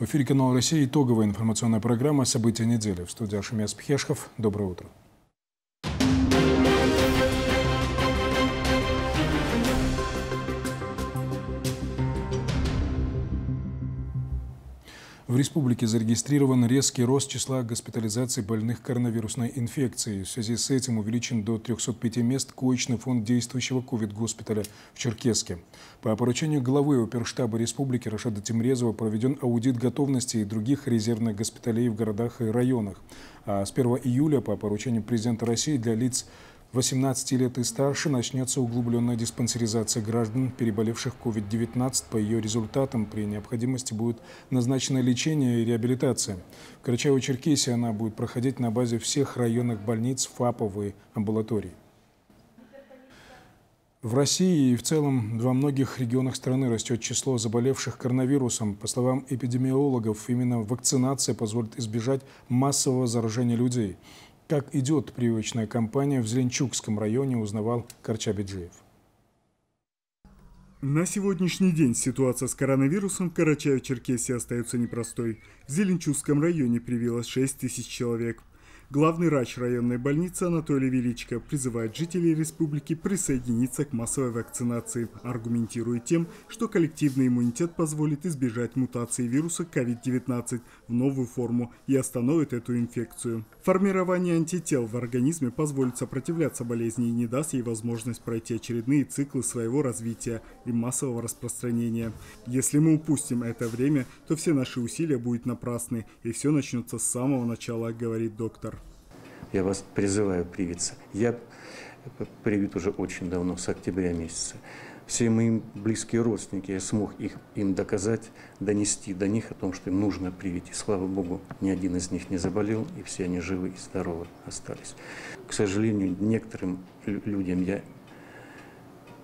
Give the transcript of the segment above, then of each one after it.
В эфире канала Россия итоговая информационная программа «События недели». В студии Ашемяс Пхешхов. Доброе утро. В республике зарегистрирован резкий рост числа госпитализаций больных коронавирусной инфекцией. В связи с этим увеличен до 305 мест коечный фонд действующего ковид-госпиталя в Черкеске. По поручению главы оперштаба республики Рашада Тимрезова проведен аудит готовности и других резервных госпиталей в городах и районах. А с 1 июля по поручению президента России для лиц 18 лет и старше начнется углубленная диспансеризация граждан, переболевших COVID-19. По ее результатам при необходимости будет назначено лечение и реабилитация. В Карачаево-Черкесии она будет проходить на базе всех районных больниц, ФАПов и амбулаторий. В России и в целом во многих регионах страны растет число заболевших коронавирусом. По словам эпидемиологов, именно вакцинация позволит избежать массового заражения людей. Как идет прививочная кампания в Зеленчукском районе, узнавал Карчабиджиев. На сегодняшний день ситуация с коронавирусом в Карачаево-Черкесии остается непростой. В Зеленчукском районе привилось 6 тысяч человек. Главный врач районной больницы Анатолий Величко призывает жителей республики присоединиться к массовой вакцинации, аргументируя тем, что коллективный иммунитет позволит избежать мутации вируса COVID-19 в новую форму и остановит эту инфекцию. Формирование антител в организме позволит сопротивляться болезни и не даст ей возможность пройти очередные циклы своего развития и массового распространения. Если мы упустим это время, то все наши усилия будут напрасны, и все начнется с самого начала, говорит доктор я вас призываю привиться. Я привит уже очень давно, с октября месяца. Все мои близкие родственники, я смог их, им доказать, донести до них о том, что им нужно привить. И слава Богу, ни один из них не заболел, и все они живы и здоровы остались. К сожалению, некоторым людям я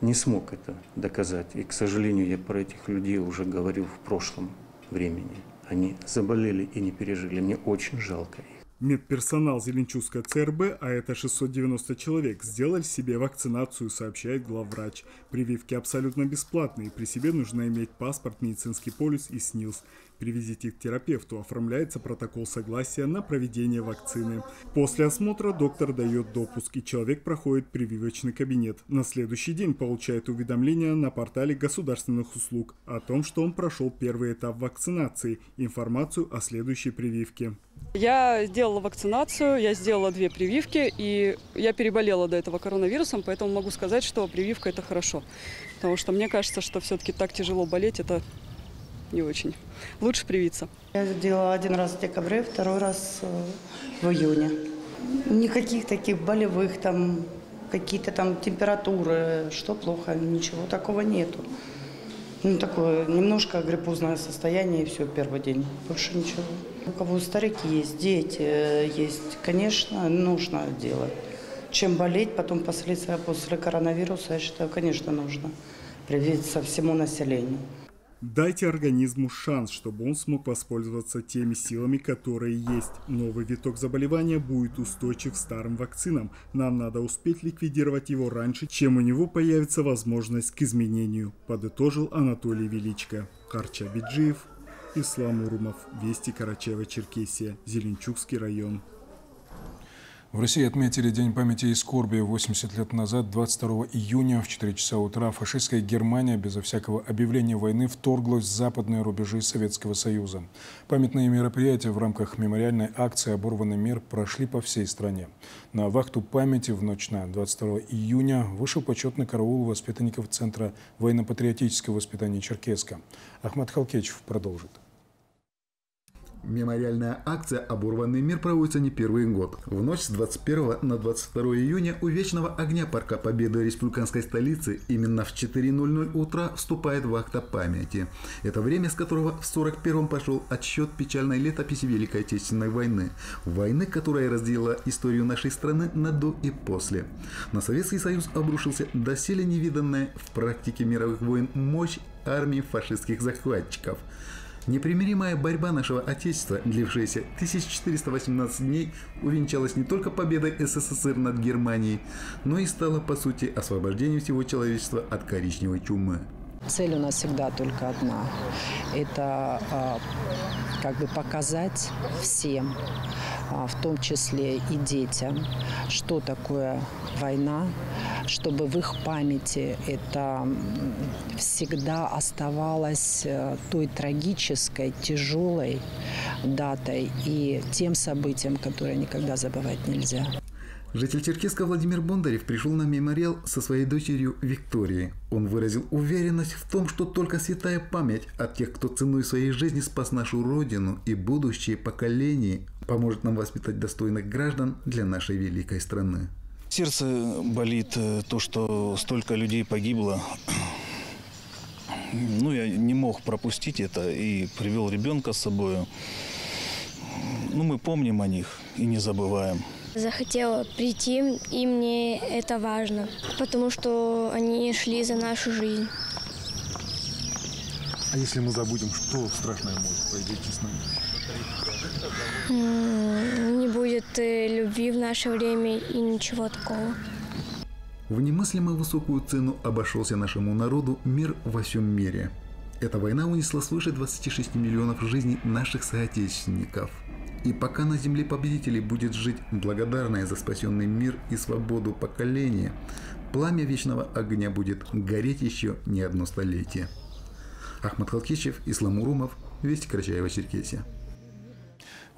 не смог это доказать. И, к сожалению, я про этих людей уже говорил в прошлом времени. Они заболели и не пережили. Мне очень жалко их. Медперсонал Зеленчувской ЦРБ, а это 690 человек, сделали себе вакцинацию, сообщает главврач. Прививки абсолютно бесплатные, при себе нужно иметь паспорт, медицинский полис и СНИЛС. При визите к терапевту оформляется протокол согласия на проведение вакцины. После осмотра доктор дает допуск, и человек проходит прививочный кабинет. На следующий день получает уведомление на портале государственных услуг о том, что он прошел первый этап вакцинации, информацию о следующей прививке. Я сделала вакцинацию, я сделала две прививки, и я переболела до этого коронавирусом, поэтому могу сказать, что прививка – это хорошо. Потому что мне кажется, что все-таки так тяжело болеть – это не очень. Лучше привиться. Я сделала один раз в декабре, второй раз э, в июне. Никаких таких болевых там, какие-то там температуры, что плохо, ничего такого нету. Ну, такое немножко гриппозное состояние, и все, первый день. Больше ничего. У кого старики есть, дети есть, конечно, нужно делать. Чем болеть, потом последствия после коронавируса, я считаю, конечно, нужно привиться всему населению. Дайте организму шанс, чтобы он смог воспользоваться теми силами, которые есть. Новый виток заболевания будет устойчив старым вакцинам. Нам надо успеть ликвидировать его раньше, чем у него появится возможность к изменению, подытожил Анатолий Величко. Харча Биджиев, Ислам Урумов, Вести Карачаева-Черкесия, Зеленчукский район. В России отметили День памяти и скорби 80 лет назад, 22 июня в 4 часа утра. Фашистская Германия безо всякого объявления войны вторглась в западные рубежи Советского Союза. Памятные мероприятия в рамках мемориальной акции «Оборванный мир» прошли по всей стране. На вахту памяти в ночь на 22 июня вышел почетный караул воспитанников Центра военно-патриотического воспитания Черкеска. Ахмад Халкечев продолжит. Мемориальная акция «Оборванный мир» проводится не первый год. В ночь с 21 на 22 июня у Вечного огня Парка Победы республиканской столицы именно в 4.00 утра вступает вахта памяти. Это время, с которого в 41-м пошел отсчет печальной летописи Великой Отечественной войны. Войны, которая разделила историю нашей страны на до и после. На Советский Союз обрушился доселе невиданная в практике мировых войн мощь армии фашистских захватчиков – Непримиримая борьба нашего Отечества, длившаяся 1418 дней, увенчалась не только победой СССР над Германией, но и стала, по сути, освобождением всего человечества от коричневой чумы. Цель у нас всегда только одна. Это как бы показать всем, а, в том числе и детям, что такое война, чтобы в их памяти это всегда оставалось э, той трагической, тяжелой датой и тем событием, которое никогда забывать нельзя. Житель Черкеска Владимир Бондарев пришел на мемориал со своей дочерью Викторией. Он выразил уверенность в том, что только святая память о тех, кто ценой своей жизни спас нашу Родину и будущее поколения, поможет нам воспитать достойных граждан для нашей великой страны. Сердце болит э, то, что столько людей погибло. Ну, я не мог пропустить это и привел ребенка с собой. Ну, мы помним о них и не забываем захотела прийти, и мне это важно, потому что они шли за нашу жизнь. А если мы забудем, что страшное может произойти с нами? Не будет э, любви в наше время и ничего такого. В немыслимо высокую цену обошелся нашему народу мир во всем мире. Эта война унесла свыше 26 миллионов жизней наших соотечественников – и пока на земле победителей будет жить благодарное за спасенный мир и свободу поколение, пламя вечного огня будет гореть еще не одно столетие. Ахмад Халкичев, Ислам Урумов, Весть Карачаева-Черкесия.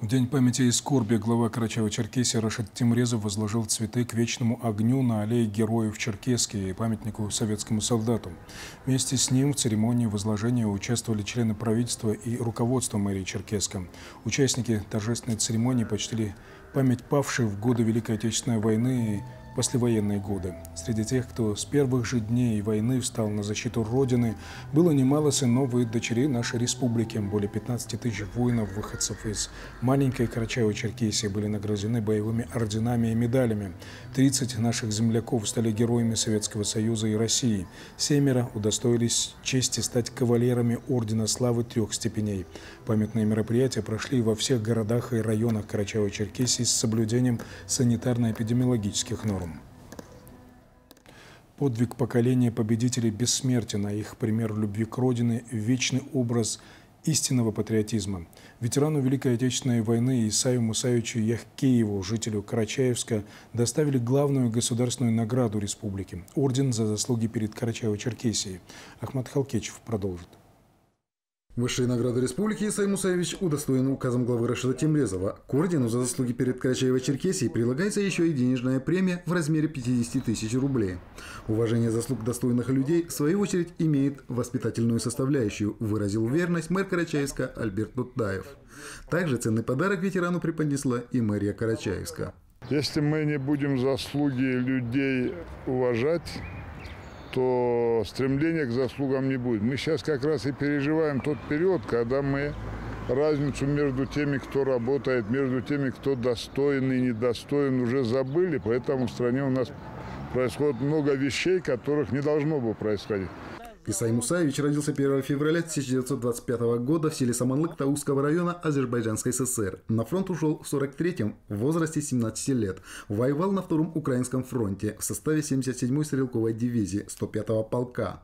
В День памяти и скорби глава Карачаева-Черкесии Рашид Тимрезов возложил цветы к вечному огню на аллее героев Черкеске и памятнику советскому солдату. Вместе с ним в церемонии возложения участвовали члены правительства и руководства мэрии Черкеска. Участники торжественной церемонии почтили память павших в годы Великой Отечественной войны и послевоенные годы. Среди тех, кто с первых же дней войны встал на защиту Родины, было немало сынов и дочерей нашей республики. Более 15 тысяч воинов, выходцев из маленькой Карачаево-Черкесии, были награждены боевыми орденами и медалями. 30 наших земляков стали героями Советского Союза и России. Семеро удостоились чести стать кавалерами Ордена Славы трех степеней. Памятные мероприятия прошли во всех городах и районах Карачаево-Черкесии с соблюдением санитарно-эпидемиологических норм. Подвиг поколения победителей бессмертен, а их пример любви к родине – вечный образ истинного патриотизма. Ветерану Великой Отечественной войны Исаю Мусаевичу Яхкееву, жителю Карачаевска, доставили главную государственную награду республики – орден за заслуги перед Карачаево-Черкесией. Ахмад Халкечев продолжит. Высшие награды республики Исай Мусаевич удостоен указом главы Рашида Темрезова. К ордену за заслуги перед Карачаево-Черкесией прилагается еще и денежная премия в размере 50 тысяч рублей. Уважение заслуг достойных людей, в свою очередь, имеет воспитательную составляющую, выразил верность мэр Карачаевска Альберт Дутдаев. Также ценный подарок ветерану преподнесла и мэрия Карачаевска. Если мы не будем заслуги людей уважать, то стремления к заслугам не будет. Мы сейчас как раз и переживаем тот период, когда мы разницу между теми, кто работает, между теми, кто достоин и недостоин, уже забыли. Поэтому в стране у нас происходит много вещей, которых не должно было происходить. Исай Мусаевич родился 1 февраля 1925 года в селе Саманлык Тауского района Азербайджанской ССР. На фронт ушел в 43-м в возрасте 17 лет. Воевал на Втором Украинском фронте в составе 77-й стрелковой дивизии 105-го полка.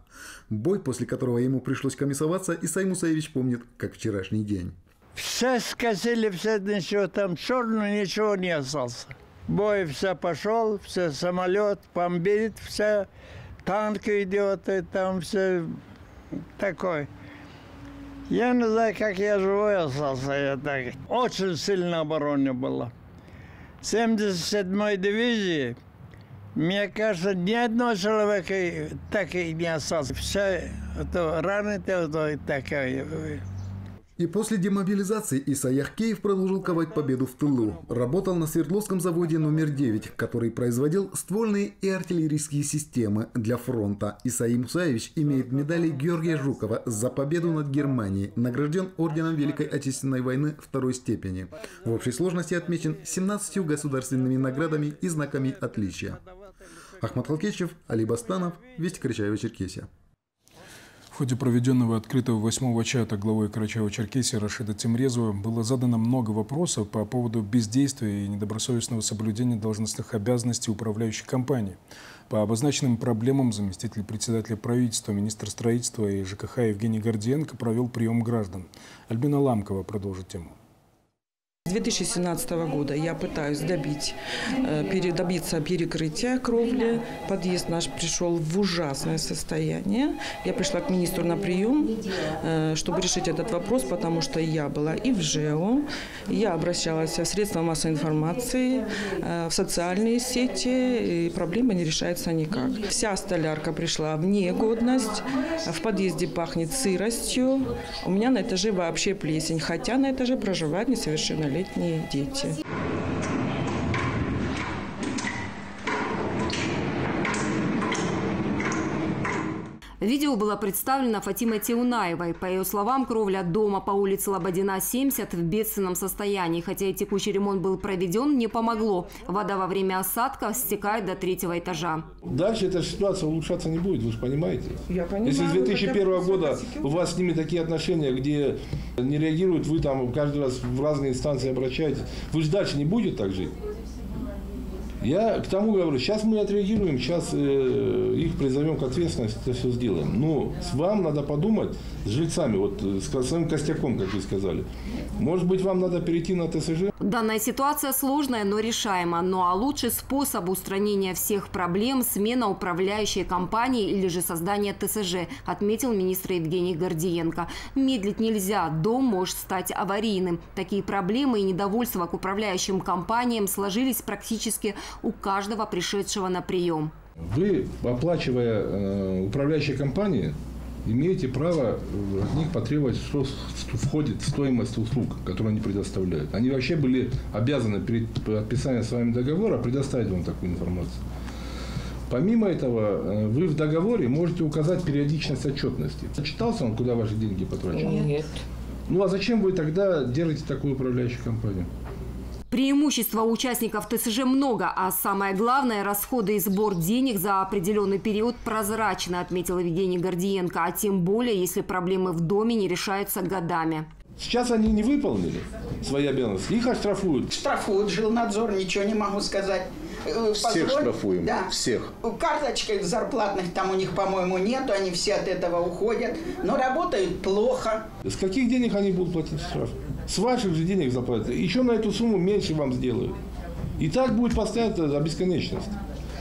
Бой, после которого ему пришлось комиссоваться, Исай Мусаевич помнит как вчерашний день. Все скосили, все ничего там черного, ничего не остался. Бой все пошел, все самолет бомбит, все танк идет, и там все такое. Я не знаю, как я живой остался. Я так. Очень сильно обороне было. 77-й дивизии, мне кажется, ни одного человека так и не осталось. Все это раны, то такое. И после демобилизации Иса Яхкеев продолжил ковать победу в тылу. Работал на Свердловском заводе номер 9, который производил ствольные и артиллерийские системы для фронта. Исаи Мусаевич имеет медали Георгия Жукова за победу над Германией, награжден орденом Великой Отечественной войны второй степени. В общей сложности отмечен 17 государственными наградами и знаками отличия. Ахмад Халкечев, Али Бастанов, Весть Карачаева-Черкесия. В ходе проведенного открытого восьмого чата главой Карачаева-Черкесии Рашида Тимрезова было задано много вопросов по поводу бездействия и недобросовестного соблюдения должностных обязанностей управляющей компании. По обозначенным проблемам заместитель председателя правительства, министр строительства и ЖКХ Евгений Гордиенко провел прием граждан. Альбина Ламкова продолжит тему. С 2017 года я пытаюсь добить, э, добиться перекрытия кровли. Подъезд наш пришел в ужасное состояние. Я пришла к министру на прием, э, чтобы решить этот вопрос, потому что я была и в ЖЭО, я обращалась в средства массовой информации, э, в социальные сети, и проблема не решается никак. Вся столярка пришла в негодность, в подъезде пахнет сыростью, у меня на этаже вообще плесень, хотя на этаже проживает несовершеннолетний малолетние дети. Видео было представлено Фатимой Теунаевой. По ее словам, кровля дома по улице Лободина, 70 в бедственном состоянии. Хотя и текущий ремонт был проведен, не помогло. Вода во время осадка стекает до третьего этажа. Дальше эта ситуация улучшаться не будет, вы же понимаете. Я понимаю. Если с 2001 года у вас с ними такие отношения, где не реагируют, вы там каждый раз в разные инстанции обращаетесь, вы же дальше не будете так жить. Я к тому говорю, сейчас мы отреагируем, сейчас э, их призовем к ответственности, это все сделаем. Но с вам надо подумать, с жильцами, вот э, с своим костяком, как вы сказали. Может быть, вам надо перейти на ТСЖ? Данная ситуация сложная, но решаема. Ну а лучший способ устранения всех проблем – смена управляющей компании или же создание ТСЖ, отметил министр Евгений Гордиенко. Медлить нельзя, дом может стать аварийным. Такие проблемы и недовольство к управляющим компаниям сложились практически у каждого пришедшего на прием. Вы, оплачивая э, управляющие компании, имеете право от них потребовать, что входит в стоимость услуг, которые они предоставляют. Они вообще были обязаны перед подписанием с вами договора предоставить вам такую информацию. Помимо этого, э, вы в договоре можете указать периодичность отчетности. Читался он, куда ваши деньги потрачены? Нет. Ну а зачем вы тогда держите такую управляющую компанию? Преимущества участников ТСЖ много, а самое главное – расходы и сбор денег за определенный период прозрачно, отметил Евгений Гордиенко, а тем более, если проблемы в доме не решаются годами. Сейчас они не выполнили свои обязанности, их оштрафуют. Штрафуют, жилнадзор, ничего не могу сказать. Э, Всех Позволь... штрафуем, да. всех. Карточек зарплатных там у них, по-моему, нету, они все от этого уходят, но работают плохо. С каких денег они будут платить штраф? С ваших же денег заплатят. Еще на эту сумму меньше вам сделают. И так будет постоянно за бесконечность.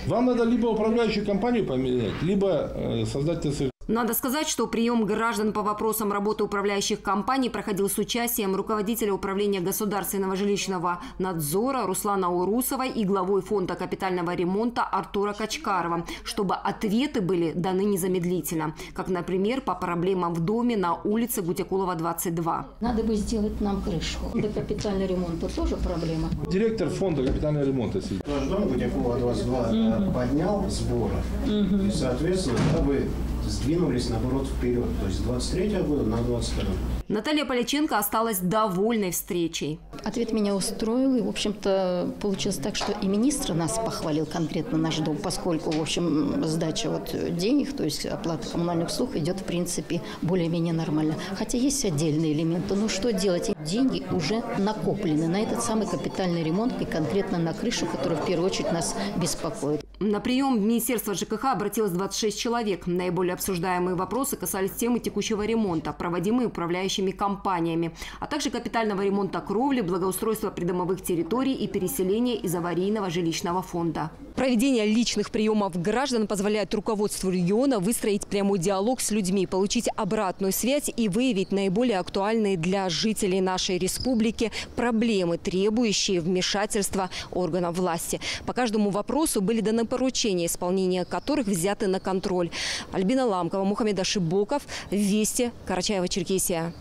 Вам надо либо управляющую компанию поменять, либо э, создать ТСЖ. Надо сказать, что прием граждан по вопросам работы управляющих компаний проходил с участием руководителя управления государственного жилищного надзора Руслана Урусова и главой фонда капитального ремонта Артура Качкарова, чтобы ответы были даны незамедлительно. Как, например, по проблемам в доме на улице Гутякулова, 22. Надо бы сделать нам крышу. Фонда капитального ремонта тоже проблема. Директор фонда капитального ремонта сидит. Наш дом Гутякулова, 22 угу. поднял сборы. Угу. И, соответственно, да, вы сдвинулись, наоборот, вперед. То есть с 23 года на 22 Наталья Поляченко осталась довольной встречей. Ответ меня устроил. И, в общем-то, получилось так, что и министр нас похвалил конкретно наш дом, поскольку, в общем, сдача вот денег, то есть оплата коммунальных услуг идет, в принципе, более-менее нормально. Хотя есть отдельные элементы. Но что делать? Деньги уже накоплены на этот самый капитальный ремонт и конкретно на крышу, которая в первую очередь нас беспокоит. На прием в Министерство ЖКХ обратилось 26 человек. Наиболее обсуждаемые вопросы касались темы текущего ремонта, проводимые управляющими компаниями, а также капитального ремонта кровли, благоустройства придомовых территорий и переселения из аварийного жилищного фонда. Проведение личных приемов граждан позволяет руководству региона выстроить прямой диалог с людьми, получить обратную связь и выявить наиболее актуальные для жителей нашей республики проблемы, требующие вмешательства органов власти. По каждому вопросу были даны поручения, исполнение которых взяты на контроль. Альбина Ламкова, Мухаммед Ашибоков, Вести, Карачаева-Черкесия.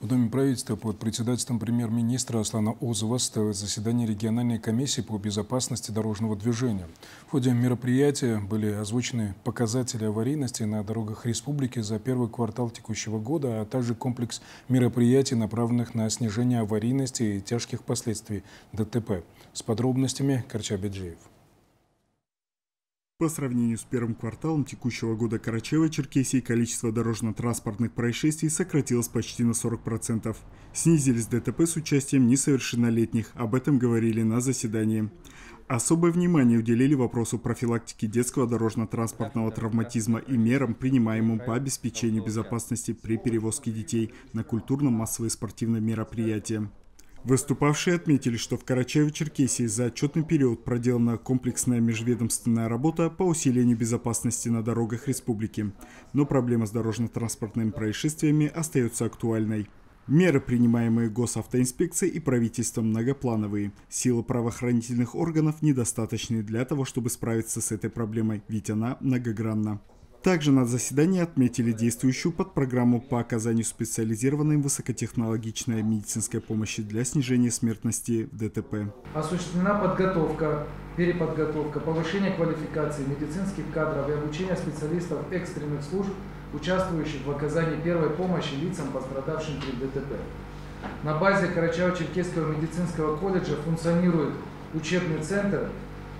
В Доме правительства под председательством премьер-министра Аслана Озова состоялось заседание региональной комиссии по безопасности дорожного движения. В ходе мероприятия были озвучены показатели аварийности на дорогах республики за первый квартал текущего года, а также комплекс мероприятий, направленных на снижение аварийности и тяжких последствий ДТП. С подробностями Корча Беджиев. По сравнению с первым кварталом текущего года Карачаево-Черкесии количество дорожно-транспортных происшествий сократилось почти на 40%. Снизились ДТП с участием несовершеннолетних, об этом говорили на заседании. Особое внимание уделили вопросу профилактики детского дорожно-транспортного травматизма и мерам, принимаемым по обеспечению безопасности при перевозке детей на культурно-массовые спортивные мероприятия. Выступавшие отметили, что в Карачаево-Черкесии за отчетный период проделана комплексная межведомственная работа по усилению безопасности на дорогах республики. Но проблема с дорожно-транспортными происшествиями остается актуальной. Меры, принимаемые госавтоинспекцией и правительством, многоплановые. Силы правоохранительных органов недостаточны для того, чтобы справиться с этой проблемой, ведь она многогранна. Также на заседании отметили действующую подпрограмму по оказанию специализированной высокотехнологичной медицинской помощи для снижения смертности в ДТП. Осуществлена подготовка, переподготовка, повышение квалификации медицинских кадров и обучение специалистов экстренных служб, участвующих в оказании первой помощи лицам, пострадавшим при ДТП. На базе Карачаево-Черкесского медицинского колледжа функционирует учебный центр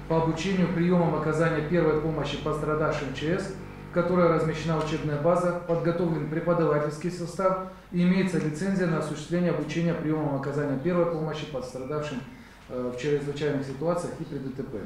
по обучению приемам оказания первой помощи пострадавшим ЧС которой размещена учебная база, подготовлен преподавательский состав и имеется лицензия на осуществление обучения приемам оказания первой помощи пострадавшим э, в чрезвычайных ситуациях и при ДТП.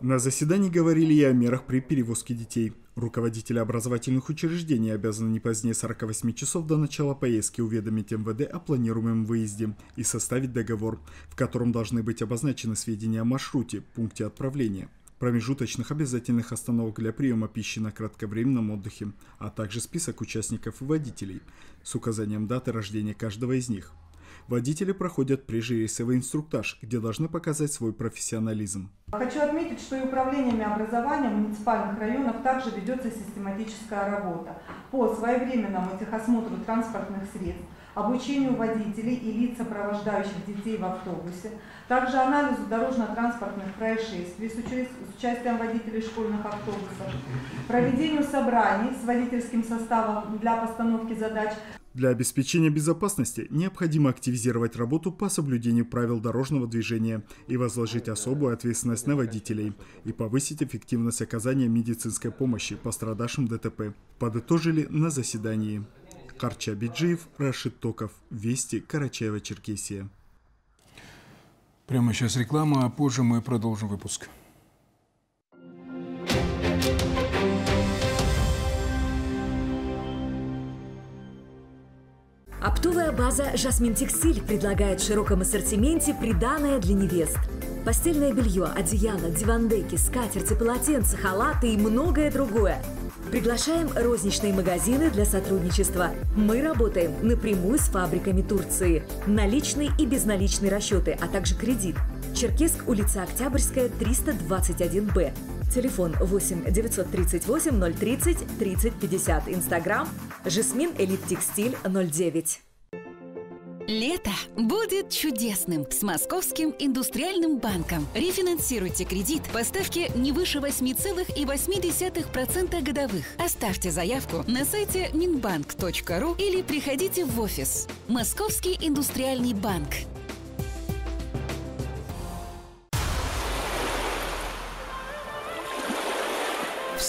На заседании говорили и о мерах при перевозке детей. Руководители образовательных учреждений обязаны не позднее 48 часов до начала поездки уведомить МВД о планируемом выезде и составить договор, в котором должны быть обозначены сведения о маршруте, пункте отправления промежуточных обязательных остановок для приема пищи на кратковременном отдыхе, а также список участников и водителей с указанием даты рождения каждого из них. Водители проходят прежерейсовый инструктаж, где должны показать свой профессионализм. Хочу отметить, что и управлениями образования в муниципальных районах также ведется систематическая работа по своевременному техосмотру транспортных средств, обучению водителей и лиц, сопровождающих детей в автобусе, также анализу дорожно-транспортных происшествий с участием водителей школьных автобусов, проведению собраний с водительским составом для постановки задач. Для обеспечения безопасности необходимо активизировать работу по соблюдению правил дорожного движения и возложить особую ответственность на водителей и повысить эффективность оказания медицинской помощи пострадавшим ДТП, подытожили на заседании. Карча Биджиев, Рашид Токов, Вести, Карачаева-Черкесия. Прямо сейчас реклама, а позже мы продолжим выпуск. Оптовая база «Жасмин Текстиль» предлагает в широком ассортименте приданное для невест. Постельное белье, одеяло, дивандеки, скатерти, полотенца, халаты и многое другое – Приглашаем розничные магазины для сотрудничества. Мы работаем напрямую с фабриками Турции. Наличный и безналичный расчеты, а также кредит. Черкесск, улица Октябрьская, 321Б. Телефон 8 938 030 30 50. Инстаграм Жасмин Элит Текстиль 09. Лето будет чудесным с Московским индустриальным банком. Рефинансируйте кредит по ставке не выше 8,8% годовых. Оставьте заявку на сайте minbank.ru или приходите в офис. Московский индустриальный банк.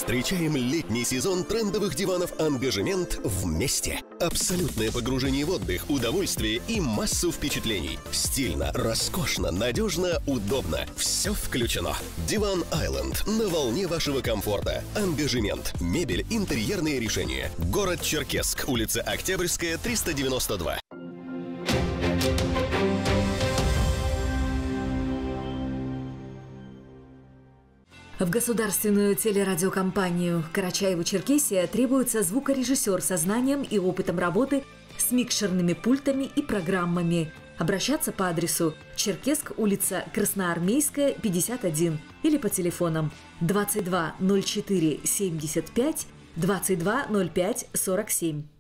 Встречаем летний сезон трендовых диванов «Ангажемент» вместе. Абсолютное погружение в отдых, удовольствие и массу впечатлений. Стильно, роскошно, надежно, удобно. Все включено. Диван Айленд на волне вашего комфорта. «Ангажемент». Мебель, интерьерные решения. Город Черкесск, улица Октябрьская, 392. В государственную телерадиокомпанию «Карачаево-Черкесия» требуется звукорежиссер со знанием и опытом работы с микшерными пультами и программами. Обращаться по адресу Черкесск, улица Красноармейская, 51 или по телефонам 22 04 75 22 05 47.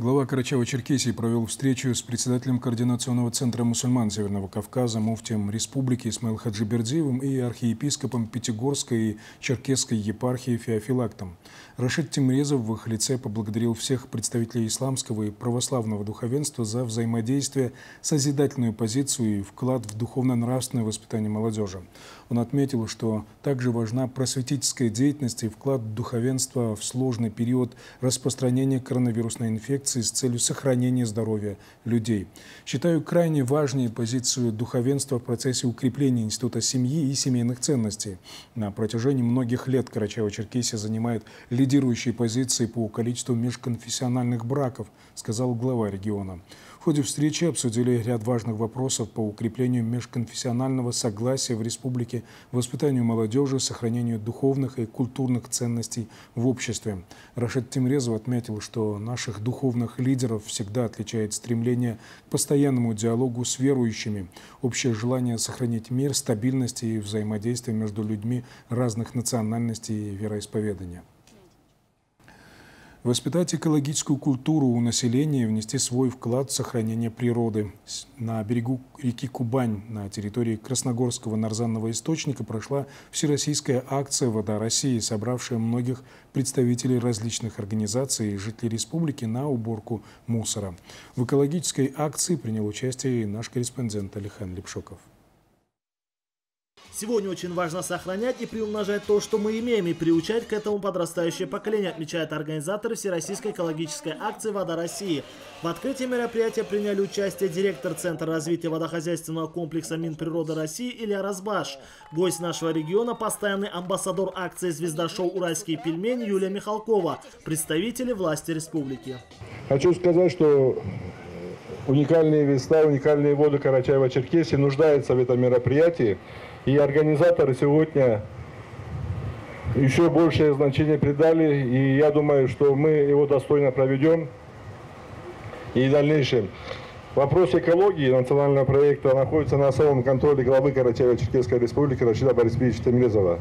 Глава Карачаева-Черкесии провел встречу с председателем Координационного центра мусульман Северного Кавказа, муфтием республики Исмаил Хаджибердиевым и архиепископом Пятигорской и Черкесской епархии Феофилактом. Рашид Тимрезов в их лице поблагодарил всех представителей исламского и православного духовенства за взаимодействие, созидательную позицию и вклад в духовно-нравственное воспитание молодежи. Он отметил, что также важна просветительская деятельность и вклад духовенства в сложный период распространения коронавирусной инфекции с целью сохранения здоровья людей. Считаю крайне важной позицию духовенства в процессе укрепления института семьи и семейных ценностей. На протяжении многих лет Карачаево-Черкесия занимает лидирующие позиции по количеству межконфессиональных браков, сказал глава региона. В ходе встречи обсудили ряд важных вопросов по укреплению межконфессионального согласия в республике, воспитанию молодежи, сохранению духовных и культурных ценностей в обществе. Рашид Тимрезов отметил, что наших духовных лидеров всегда отличает стремление к постоянному диалогу с верующими, общее желание сохранить мир, стабильность и взаимодействие между людьми разных национальностей и вероисповедания. Воспитать экологическую культуру у населения и внести свой вклад в сохранение природы. На берегу реки Кубань на территории Красногорского нарзанного источника прошла всероссийская акция «Вода России», собравшая многих представителей различных организаций и жителей республики на уборку мусора. В экологической акции принял участие и наш корреспондент Алихан Лепшоков. Сегодня очень важно сохранять и приумножать то, что мы имеем, и приучать к этому подрастающее поколение, отмечают организаторы Всероссийской экологической акции «Вода России». В открытии мероприятия приняли участие директор Центра развития водохозяйственного комплекса Минприроды России Илья Разбаш, гость нашего региона, постоянный амбассадор акции «Звезда шоу Уральские пельмени» Юлия Михалкова, представители власти республики. Хочу сказать, что уникальные места, уникальные воды Карачаева-Черкесии нуждаются в этом мероприятии. И организаторы сегодня еще большее значение придали, и я думаю, что мы его достойно проведем и в дальнейшем. Вопрос экологии национального проекта находится на особом контроле главы Карачаево-Черкесской республики Рашида Борисовича Темрезова.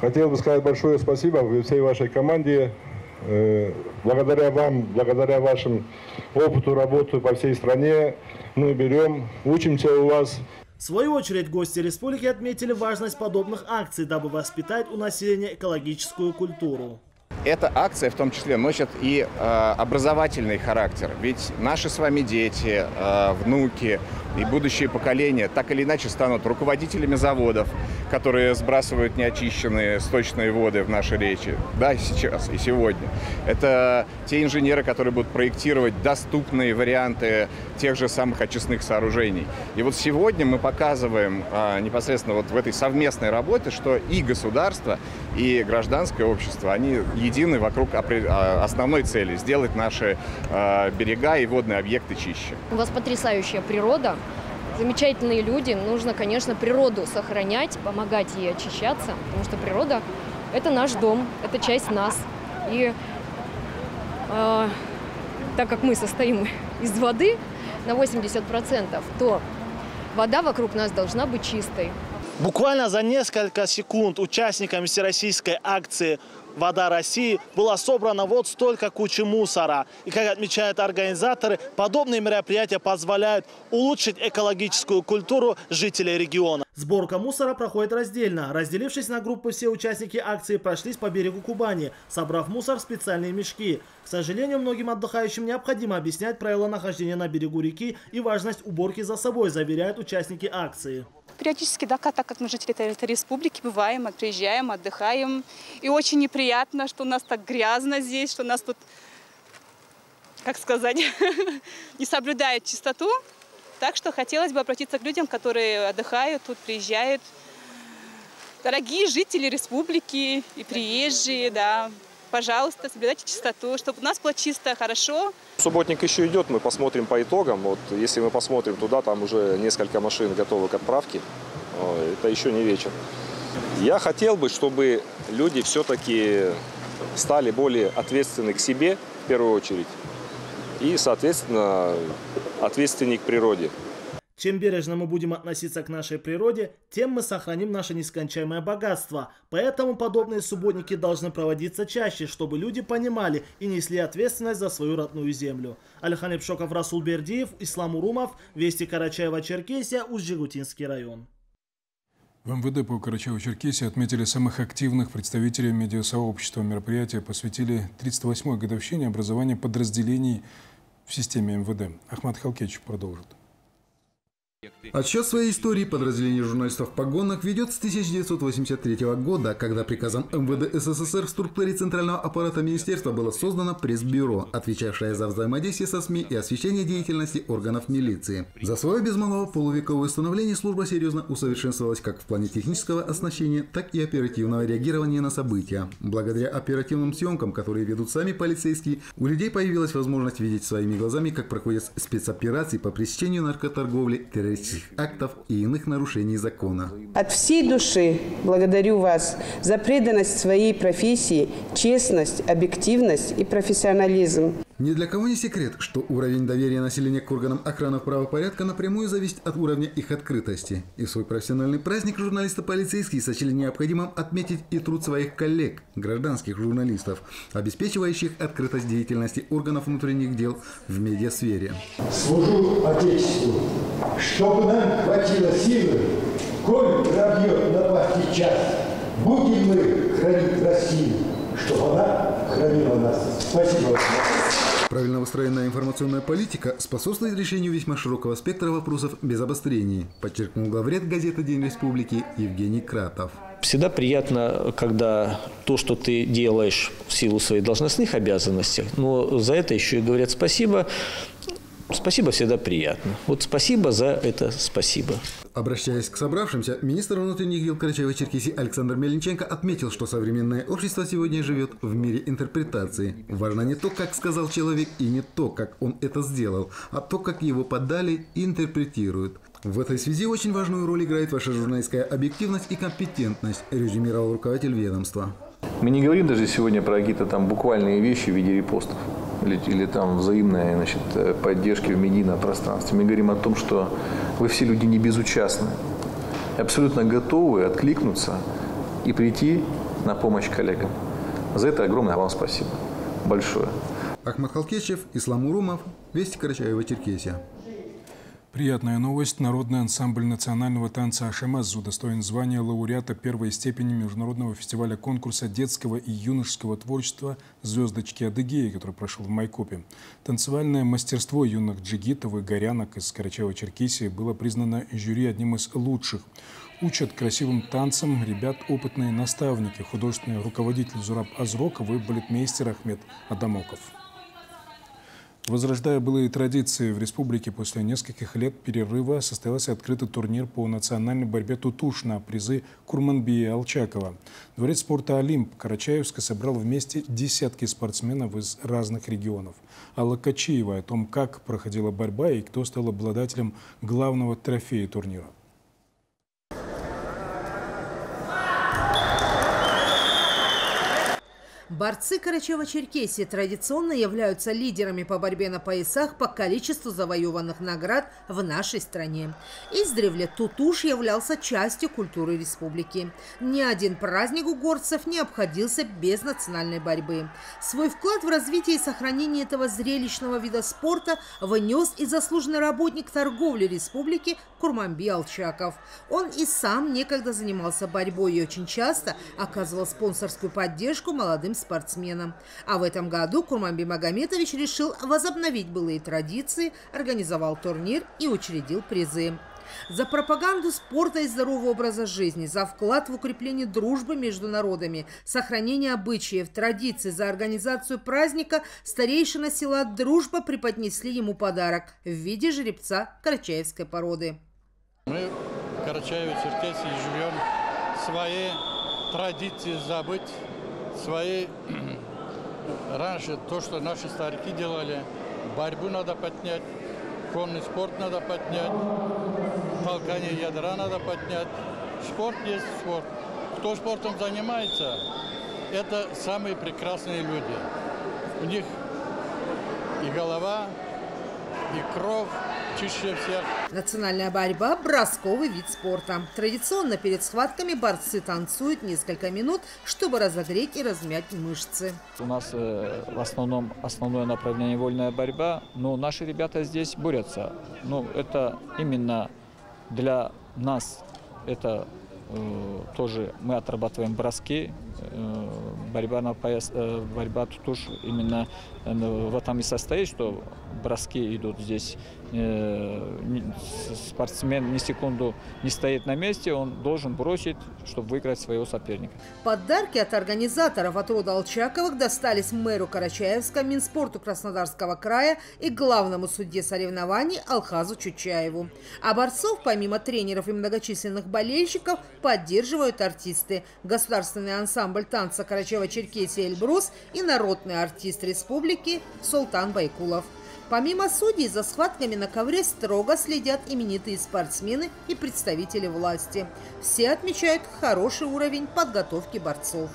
Хотел бы сказать большое спасибо всей вашей команде. Э, благодаря вам, благодаря вашему опыту работы по всей стране мы берем, учимся у вас в свою очередь, гости республики отметили важность подобных акций, дабы воспитать у населения экологическую культуру. Эта акция в том числе носит и э, образовательный характер. Ведь наши с вами дети, э, внуки и будущие поколения так или иначе станут руководителями заводов, которые сбрасывают неочищенные сточные воды в наши речи. Да, сейчас и сегодня. Это те инженеры, которые будут проектировать доступные варианты тех же самых очистных сооружений. И вот сегодня мы показываем а, непосредственно вот в этой совместной работе, что и государство, и гражданское общество, они едины вокруг а, основной цели – сделать наши а, берега и водные объекты чище. У вас потрясающая природа, замечательные люди. Нужно, конечно, природу сохранять, помогать ей очищаться, потому что природа – это наш дом, это часть нас. И э, так как мы состоим из воды на 80%, то вода вокруг нас должна быть чистой. Буквально за несколько секунд участниками всероссийской акции «Вода России» была собрана вот столько кучи мусора. И, как отмечают организаторы, подобные мероприятия позволяют улучшить экологическую культуру жителей региона. Сборка мусора проходит раздельно. Разделившись на группы, все участники акции прошлись по берегу Кубани, собрав мусор в специальные мешки. К сожалению, многим отдыхающим необходимо объяснять правила нахождения на берегу реки и важность уборки за собой, заверяют участники акции. Периодически, да, так как мы жители этой республики, бываем, приезжаем, отдыхаем. И очень неприятно, что у нас так грязно здесь, что у нас тут, как сказать, не соблюдают чистоту. Так что хотелось бы обратиться к людям, которые отдыхают, тут приезжают. Дорогие жители республики и приезжие, да, пожалуйста, соблюдайте чистоту, чтобы у нас было чисто, хорошо. Субботник еще идет, мы посмотрим по итогам. Вот если мы посмотрим туда, там уже несколько машин готовы к отправке. Это еще не вечер. Я хотел бы, чтобы люди все-таки стали более ответственны к себе, в первую очередь, и, соответственно, ответственнее к природе. Чем бережно мы будем относиться к нашей природе, тем мы сохраним наше нескончаемое богатство. Поэтому подобные субботники должны проводиться чаще, чтобы люди понимали и несли ответственность за свою родную землю. Алихан Пшоков, Расул Бердиев, Ислам Урумов, Вести Карачаева-Черкесия, Узжигутинский район. В МВД по Карачаево-Черкесии отметили самых активных представителей медиасообщества. Мероприятие посвятили 38-й годовщине образования подразделений в системе МВД. Ахмад Халкевич продолжит. Отсчет своей истории подразделение журналистов в погонах ведет с 1983 года, когда приказом МВД СССР в структуре центрального аппарата министерства было создано пресс-бюро, отвечавшее за взаимодействие со СМИ и освещение деятельности органов милиции. За свое без малого полувековое становление служба серьезно усовершенствовалась как в плане технического оснащения, так и оперативного реагирования на события. Благодаря оперативным съемкам, которые ведут сами полицейские, у людей появилась возможность видеть своими глазами, как проходят спецоперации по пресечению наркоторговли, террористических террористических актов и иных нарушений закона. От всей души благодарю вас за преданность своей профессии, честность, объективность и профессионализм. Ни для кого не секрет, что уровень доверия населения к органам охраны правопорядка напрямую зависит от уровня их открытости. И в свой профессиональный праздник журналисты-полицейские сочли необходимым отметить и труд своих коллег, гражданских журналистов, обеспечивающих открытость деятельности органов внутренних дел в медиасфере. Служу Отечеству, чтобы нам хватило силы, коль пробьет на партии час, будем мы хранить Россию, чтобы она хранила нас. Спасибо. Правильно выстроенная информационная политика способствует решению весьма широкого спектра вопросов без обострений, подчеркнул главред газеты «День республики» Евгений Кратов. Всегда приятно, когда то, что ты делаешь в силу своих должностных обязанностей, но за это еще и говорят спасибо, Спасибо всегда приятно. Вот спасибо за это спасибо. Обращаясь к собравшимся, министр внутренних дел Карачаева-Черкесии Александр Мельниченко отметил, что современное общество сегодня живет в мире интерпретации. Важно не то, как сказал человек, и не то, как он это сделал, а то, как его подали и интерпретируют. В этой связи очень важную роль играет ваша журналистская объективность и компетентность, резюмировал руководитель ведомства. Мы не говорим даже сегодня про какие-то там буквальные вещи в виде репостов или, или там взаимной значит, э, поддержки в медийном пространстве. Мы говорим о том, что вы все люди не безучастны, абсолютно готовы откликнуться и прийти на помощь коллегам. За это огромное вам спасибо. Большое. Ахмад Халкечев, Ислам Урумов, Вести Карачаева-Черкесия. Приятная новость. Народный ансамбль национального танца «Ашемаз» удостоен звания лауреата первой степени Международного фестиваля конкурса детского и юношеского творчества «Звездочки Адыгеи», который прошел в Майкопе. Танцевальное мастерство юных джигитов и горянок из Карачаева-Черкесии было признано жюри одним из лучших. Учат красивым танцам ребят опытные наставники, художественный руководитель Зураб Азроков и балетмейстер Ахмед Адамоков. Возрождая былые традиции в республике после нескольких лет перерыва состоялся открытый турнир по национальной борьбе «Тутуш» на призы Курманбия Алчакова. Дворец спорта «Олимп» Карачаевска собрал вместе десятки спортсменов из разных регионов. Алла Качиева о том, как проходила борьба и кто стал обладателем главного трофея турнира. Борцы Карачева-Черкесии традиционно являются лидерами по борьбе на поясах по количеству завоеванных наград в нашей стране. Издревле Тутуш являлся частью культуры республики. Ни один праздник у горцев не обходился без национальной борьбы. Свой вклад в развитие и сохранение этого зрелищного вида спорта внес и заслуженный работник торговли республики Курмамби Алчаков. Он и сам некогда занимался борьбой и очень часто оказывал спонсорскую поддержку молодым спортсменам. А в этом году Курманби Магометович решил возобновить былые традиции, организовал турнир и учредил призы. За пропаганду спорта и здорового образа жизни, за вклад в укрепление дружбы между народами, сохранение обычаев, традиций, за организацию праздника старейшина села Дружба преподнесли ему подарок в виде жеребца карачаевской породы. Мы в Карачаеве-Черкесии живем свои традиции забыть, свои... Раньше то, что наши старики делали, борьбу надо поднять, конный спорт надо поднять, толкание ядра надо поднять. Спорт есть спорт. Кто спортом занимается, это самые прекрасные люди. У них и голова, и кровь чище всех. Национальная борьба – бросковый вид спорта. Традиционно перед схватками борцы танцуют несколько минут, чтобы разогреть и размять мышцы. У нас э, в основном основное направление вольная борьба, но наши ребята здесь борются. Ну, это именно для нас это э, тоже мы отрабатываем броски, борьба на пояс, э, борьба тут уж именно э, в этом и состоит, что броски идут здесь. Э, спортсмен ни секунду не стоит на месте, он должен бросить, чтобы выиграть своего соперника. Подарки от организаторов от рода Алчаковых достались мэру Карачаевска, Минспорту Краснодарского края и главному судье соревнований Алхазу Чучаеву. А борцов, помимо тренеров и многочисленных болельщиков, поддерживают артисты. Государственный ансамбль танца Карачаева-Черкесия «Эльбрус» и народный артист республики Султан Байкулов. Помимо судей, за схватками на ковре строго следят именитые спортсмены и представители власти. Все отмечают хороший уровень подготовки борцов.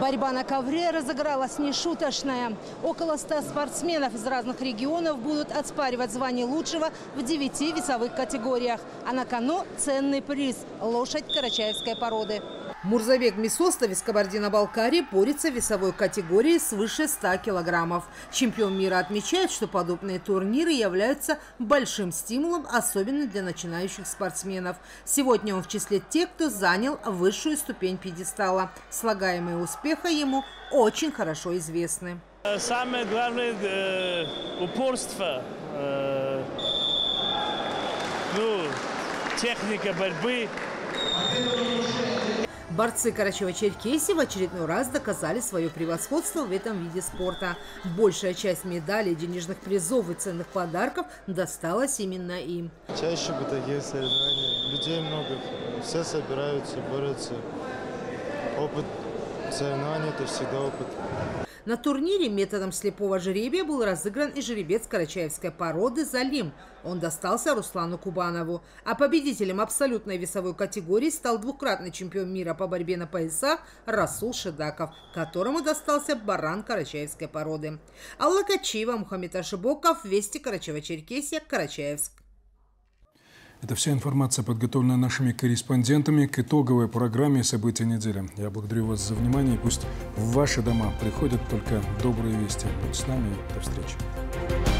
Борьба на ковре разыгралась нешуточная. Около 100 спортсменов из разных регионов будут отспаривать звание лучшего в 9 весовых категориях. А на кону ценный приз – лошадь карачаевской породы. Мурзабек Мисостов из Кабардино-Балкарии борется в весовой категории свыше 100 килограммов. Чемпион мира отмечает, что подобные турниры являются большим стимулом, особенно для начинающих спортсменов. Сегодня он в числе тех, кто занял высшую ступень пьедестала. Слагаемые успеха ему очень хорошо известны. Самое главное э, упорство, э, ну, техника борьбы. Борцы Карачева-Черкесии в очередной раз доказали свое превосходство в этом виде спорта. Большая часть медалей, денежных призов и ценных подарков досталась именно им. Чаще бы такие соревнования. Людей много, все собираются, борются. Опыт соревнований – это всегда опыт. На турнире методом слепого жеребия был разыгран и жеребец карачаевской породы «Залим». Он достался Руслану Кубанову. А победителем абсолютной весовой категории стал двукратный чемпион мира по борьбе на поясах Расул Шедаков, которому достался баран карачаевской породы. Алла Качиева, Мухаммед Ашибоков, Вести Карачаева-Черкесия, Карачаевск. Это вся информация, подготовленная нашими корреспондентами к итоговой программе «События недели». Я благодарю вас за внимание. Пусть в ваши дома приходят только добрые вести. Будьте с нами. До встречи.